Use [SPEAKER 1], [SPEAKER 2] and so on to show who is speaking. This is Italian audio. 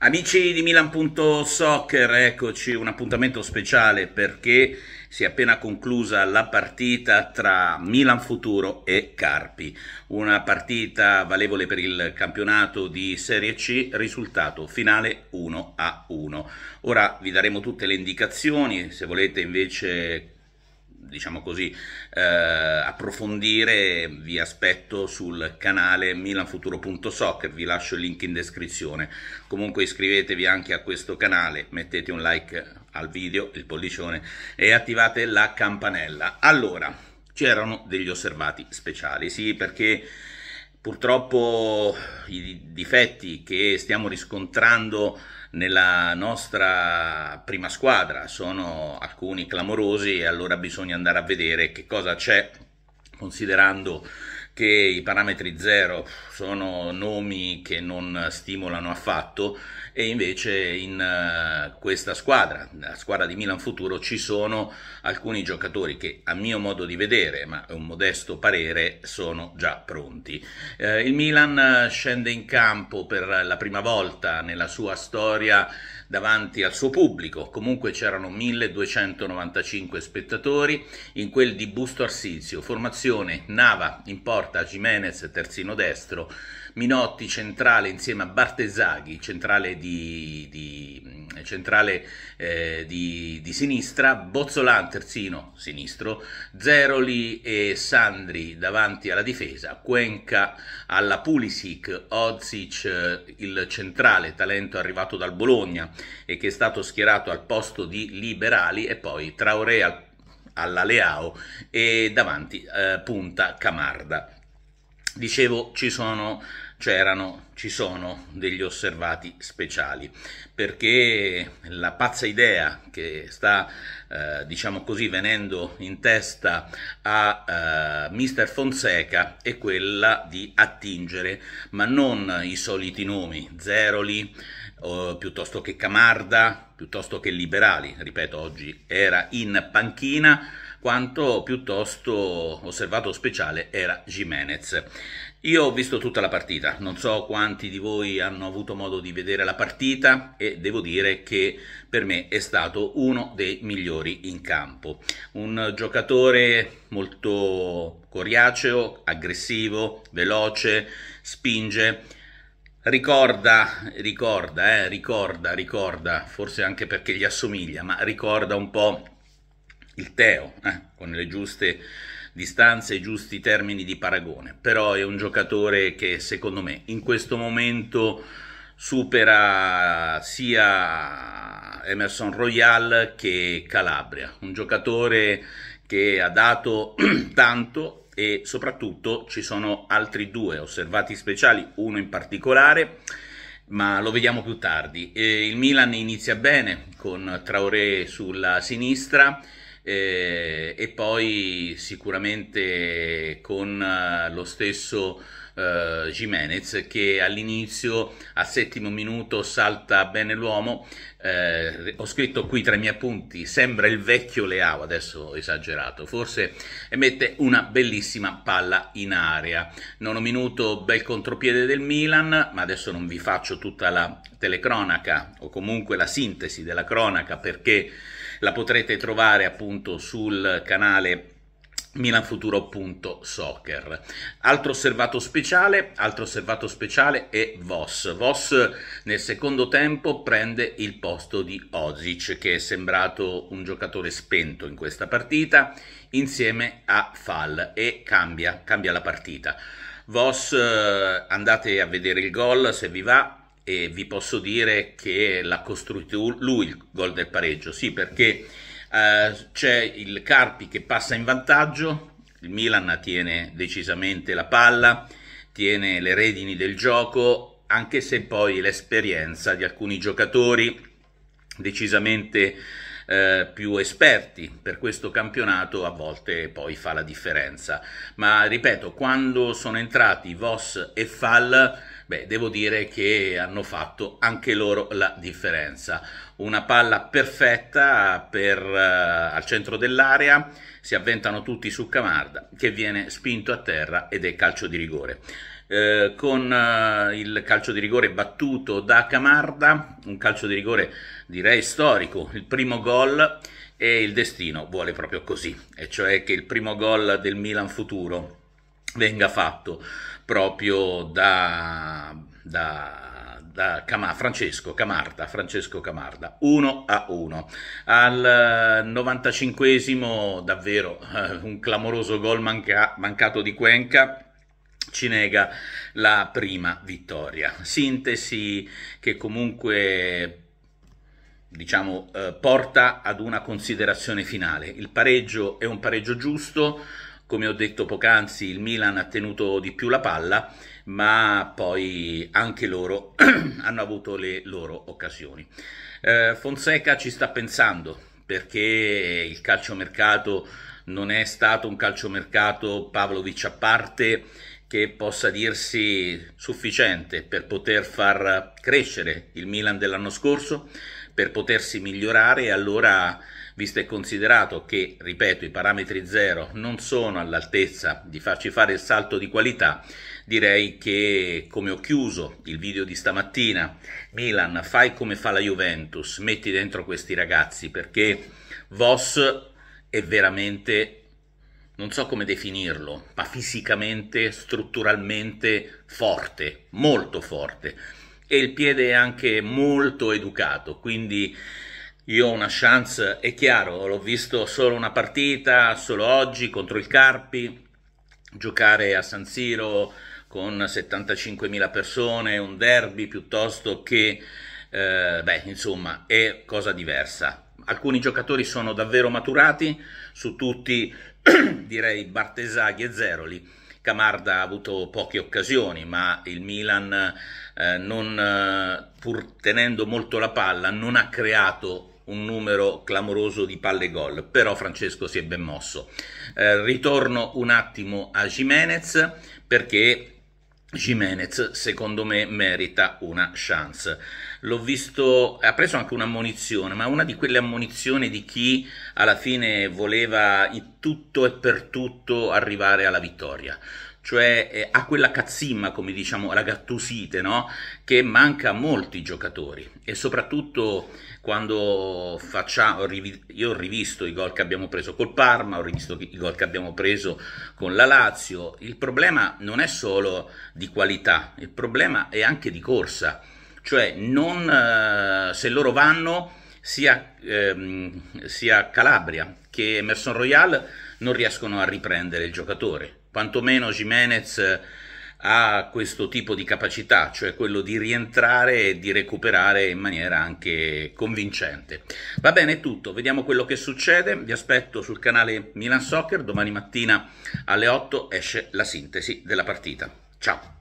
[SPEAKER 1] Amici di Milan.soccer, eccoci un appuntamento speciale perché si è appena conclusa la partita tra Milan Futuro e Carpi, una partita valevole per il campionato di Serie C, risultato finale 1 a 1. Ora vi daremo tutte le indicazioni, se volete invece diciamo così, eh, approfondire, vi aspetto sul canale milanfuturo.soccer, vi lascio il link in descrizione. Comunque iscrivetevi anche a questo canale, mettete un like al video, il pollicione e attivate la campanella. Allora, c'erano degli osservati speciali, sì, perché purtroppo i difetti che stiamo riscontrando nella nostra prima squadra. Sono alcuni clamorosi e allora bisogna andare a vedere che cosa c'è considerando che i parametri zero sono nomi che non stimolano affatto e invece in uh, questa squadra, la squadra di Milan Futuro, ci sono alcuni giocatori che a mio modo di vedere, ma è un modesto parere, sono già pronti. Uh, il Milan scende in campo per la prima volta nella sua storia davanti al suo pubblico, comunque c'erano 1295 spettatori, in quel di Busto Arsizio, formazione Nava in porta, Jimenez terzino destro, Minotti centrale insieme a Bartesaghi, centrale di, di, centrale, eh, di, di sinistra, Bozzolan terzino sinistro, Zeroli e Sandri davanti alla difesa, Cuenca alla Pulisic, Ozic eh, il centrale talento arrivato dal Bologna e che è stato schierato al posto di Liberali e poi Traoré al, alla Leao e davanti eh, punta Camarda. Dicevo, ci sono, c'erano, ci sono degli osservati speciali, perché la pazza idea che sta, eh, diciamo così, venendo in testa a eh, Mister Fonseca è quella di attingere, ma non i soliti nomi, Zeroli, o, piuttosto che Camarda, piuttosto che Liberali, ripeto, oggi era in panchina, quanto piuttosto osservato speciale era Jimenez. Io ho visto tutta la partita, non so quanti di voi hanno avuto modo di vedere la partita e devo dire che per me è stato uno dei migliori in campo. Un giocatore molto coriaceo, aggressivo, veloce, spinge, ricorda, ricorda, eh, ricorda, ricorda, forse anche perché gli assomiglia, ma ricorda un po' il Teo, eh, con le giuste distanze e i giusti termini di paragone, però è un giocatore che secondo me in questo momento supera sia Emerson Royal che Calabria, un giocatore che ha dato tanto e soprattutto ci sono altri due osservati speciali, uno in particolare ma lo vediamo più tardi. E il Milan inizia bene con Traoré sulla sinistra eh, e poi sicuramente con uh, lo stesso uh, Jimenez che all'inizio a settimo minuto salta bene l'uomo. Eh, ho scritto qui tra i miei appunti sembra il vecchio Leao adesso ho esagerato. Forse e mette una bellissima palla in area. Nono minuto bel contropiede del Milan ma adesso non vi faccio tutta la telecronaca o comunque la sintesi della cronaca perché la potrete trovare appunto sul canale milanfuturo.soccer. Altro osservato speciale, altro osservato speciale è Voss. Voss nel secondo tempo prende il posto di Ozic che è sembrato un giocatore spento in questa partita insieme a Fall e cambia, cambia la partita. Voss eh, andate a vedere il gol se vi va, e vi posso dire che l'ha costruito lui il gol del pareggio, sì perché eh, c'è il Carpi che passa in vantaggio, il Milan tiene decisamente la palla, tiene le redini del gioco, anche se poi l'esperienza di alcuni giocatori decisamente eh, più esperti per questo campionato a volte poi fa la differenza. Ma ripeto, quando sono entrati Voss e Fall beh, devo dire che hanno fatto anche loro la differenza. Una palla perfetta per, uh, al centro dell'area, si avventano tutti su Camarda che viene spinto a terra ed è calcio di rigore. Eh, con eh, il calcio di rigore battuto da Camarda, un calcio di rigore direi storico, il primo gol e il destino vuole proprio così, e cioè che il primo gol del Milan futuro venga fatto proprio da, da, da Cam- Francesco Camarda, Francesco Camarda, 1 a 1. Al 95esimo davvero eh, un clamoroso gol manca- mancato di Cuenca ci nega la prima vittoria. Sintesi che comunque diciamo eh, porta ad una considerazione finale. Il pareggio è un pareggio giusto, come ho detto poc'anzi, il Milan ha tenuto di più la palla, ma poi anche loro hanno avuto le loro occasioni. Eh, Fonseca ci sta pensando perché il calciomercato non è stato un calciomercato Pavlovic a parte che possa dirsi sufficiente per poter far crescere il Milan dell'anno scorso, per potersi migliorare. E allora visto e considerato che, ripeto, i parametri zero non sono all'altezza di farci fare il salto di qualità, direi che come ho chiuso il video di stamattina, Milan, fai come fa la Juventus, metti dentro questi ragazzi perché Voss è veramente, non so come definirlo, ma fisicamente, strutturalmente forte, molto forte e il piede è anche molto educato, quindi io ho una chance, è chiaro, l'ho visto solo una partita, solo oggi contro il Carpi, giocare a San Siro con 75.000 persone, un derby piuttosto che, eh, beh, insomma, è cosa diversa. Alcuni giocatori sono davvero maturati, su tutti direi Bartesaghi e Zeroli. Camarda ha avuto poche occasioni, ma il Milan, eh, non, eh, pur tenendo molto la palla, non ha creato un numero clamoroso di palle gol, però Francesco si è ben mosso. Eh, ritorno un attimo a Jimenez perché Jimenez secondo me merita una chance. L'ho visto, ha preso anche un'ammonizione, ma una di quelle ammonizioni di chi alla fine voleva in tutto e per tutto arrivare alla vittoria cioè eh, ha quella cazzimma, come diciamo, la gattusite, no? che manca a molti giocatori. E soprattutto quando facciamo, io ho rivisto i gol che abbiamo preso col Parma, ho rivisto i gol che abbiamo preso con la Lazio, il problema non è solo di qualità, il problema è anche di corsa, cioè non, eh, se loro vanno sia, ehm, sia Calabria che Emerson Royal non riescono a riprendere il giocatore quantomeno Jimenez ha questo tipo di capacità, cioè quello di rientrare e di recuperare in maniera anche convincente. Va bene, è tutto, vediamo quello che succede, vi aspetto sul canale Milan Soccer, domani mattina alle 8 esce la sintesi della partita. Ciao!